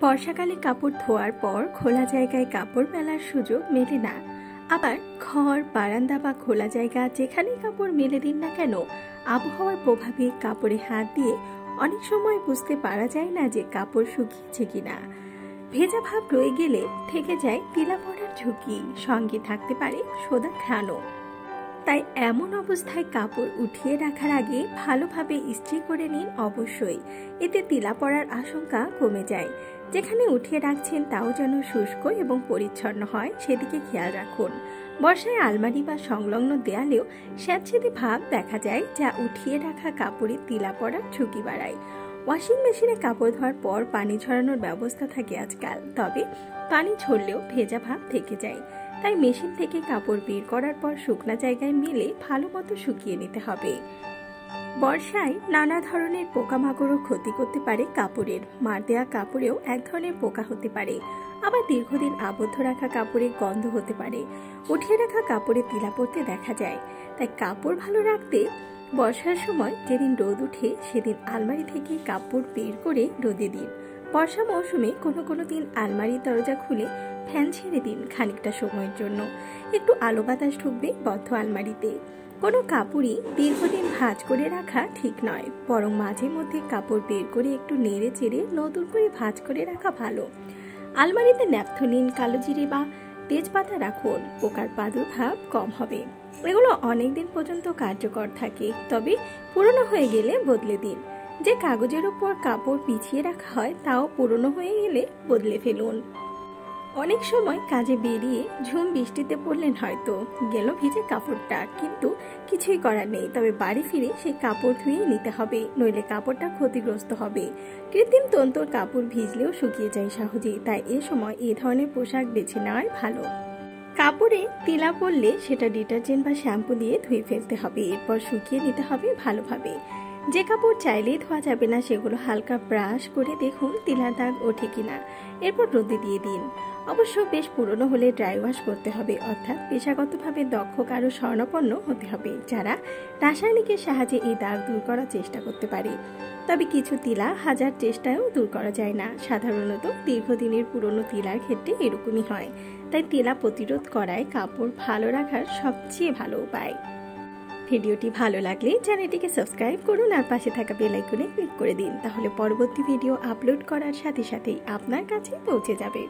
বর্ষাকালে কাপড় ধোয়ার পর খোলা জায়গায় কাপড় মেলার সুযোগ মেলে না। আবার ঘর, বারান্দা বা খোলা জায়গা যেখানেই কাপড় মেলে দিন না কেন, আবহাওয়ার প্রভাবে কাপড়ে হাত দিয়ে অনেক সময় বুঝতে পারা যায় না যে কাপড় শুকিয়েছে কিনা। ভেজা ভাব রয়ে গেলে থেকে যায় তিলা পড়ার ঝুঁকি। সঙ্গে থাকতে পারে সোদা ঘ্রাণও। তাই এমন অবস্থায় কাপড় উঠিয়ে রাখার আগে ভালোভাবে ইস্ত্রি করে নিন অবশ্যই। এতে তিলা পড়ার আশঙ্কা কমে যায়। যেখানে উঠিয়ে রাখছেন তাও যেন শুষ্ক এবং পরিচ্ছন্ন হয়, সেদিকে খেয়াল রাখুন। বর্ষায় আলমারি বা সংলগ্ন দেয়ালেও স্যাঁতসেদে ভাব দেখা যায়, যা উঠিয়ে রাখা কাপড়ে তিলা পড়ার ঝুঁকি বাড়ায়। ওয়াশিং মেশিনে কাপড় ধোয়ার পর পানি ছড়ানোর ব্যবস্থা থাকে আজকাল। তবে পানি ছড়লেও ভেজা ভাব থেকে যায়। তাই মেশিন থেকে কাপড় বের করার পর শুকনা জায়গায় মেলে ভালো মতো শুকিয়ে নিতে হবে। বর্ষায় নানা ধরনের পোকামাকড়ও ক্ষতি করতে পারে কাপড়ের। মার দেওয়া কাপড়েও এক ধরনের পোকা হতে পারে। আবার দীর্ঘদিন আবদ্ধ রাখা কাপড়ে গন্ধ হতে পারে। উঠিয়ে রাখা কাপড়ে তিলা পড়তে দেখা যায়। তাই কাপড় ভালো রাখতে বর্ষার সময় যেদিন রোদ উঠে, সেদিন আলমারি থেকে কাপড় বের করে রোদে দিন। বর্ষা মৌসুমে কোনো কোনো দিন আলমারির দরজা খুলে ফ্যান ছেড়ে দিন খানিকটা সময়ের জন্য। একটু আলো বাতাস ঢুকবে বদ্ধ আলমারিতে। কোনো কাপড়ই দীর্ঘদিন ভাজ করে রাখা ঠিক নয়, বরং মাঝে মধ্যে কাপড় বের করে একটু নেড়ে চেড়ে নতুন করে ভাজ করে রাখা ভালো। আলমারিতে ন্যাপথলিন, কালো জিরে বা তেজপাতা রাখুন। পোকার প্রাদুর্ভাব কম হবে। এগুলো অনেক দিন পর্যন্ত কার্যকর থাকে, তবে পুরনো হয়ে গেলে বদলে দিন। যে কাগজের উপর কাপড় পিছিয়ে রাখা হয়, তাও পুরনো হয়ে গেলে বদলে ফেলুন। অনেক সময় কাজে বেরিয়ে ঝুম বৃষ্টিতে পড়লেন হয়তো। গেল ভিজে কাপড়টা, কিন্তু কিছুই করার নেই। তবে বাড়ি ফিরে সেই কাপড় ধুয়ে নিতে হবে, নইলে কাপড়টা ক্ষতিগ্রস্ত হবে। কৃত্রিম তন্তর কাপড় ভিজলেও শুকিয়ে যায় সহজেই তাই এ সময় এ ধরনের পোশাক বেছে নেওয়াই ভালো। কাপড়ে তিলা পড়লে সেটা ডিটারজেন্ট বা শ্যাম্পু দিয়ে ধুয়ে ফেলতে হবে, এরপর শুকিয়ে নিতে হবে ভালোভাবে। যে কাপড় চাইলেই ধোয়া যাবে না, সেগুলো হালকা ব্রাশ করে দেখুন তিলার দাগ ওঠে কিনা। এরপর রোদে দিয়ে দিন। অবশ্য বেশ পুরনো হলে ড্রাই ওয়াশ করতে হবে, অর্থাৎ পেশাগতভাবে দক্ষ কারও স্বর্ণপন্ন হতে হবে, যারা রাসায়নিকের সাহায্যে এই দাগ দূর করার চেষ্টা করতে পারে। তবে কিছু তিলা হাজার চেষ্টায়ও দূর করা যায় না। সাধারণত দীর্ঘদিনের পুরনো তিলার ক্ষেত্রে এরকমই হয়। তাই তিলা প্রতিরোধ করায় কাপড় ভালো রাখার সবচেয়ে ভালো উপায়। ভিডিওটি ভালো লাগলে চ্যানেলটিকে সাবস্ক্রাইব করুন আর পাশে থাকা বেল আইকনে ক্লিক করে দিন। তাহলে পরবর্তী ভিডিও আপলোড করার সাথে সাথেই আপনার কাছে পৌঁছে যাবে।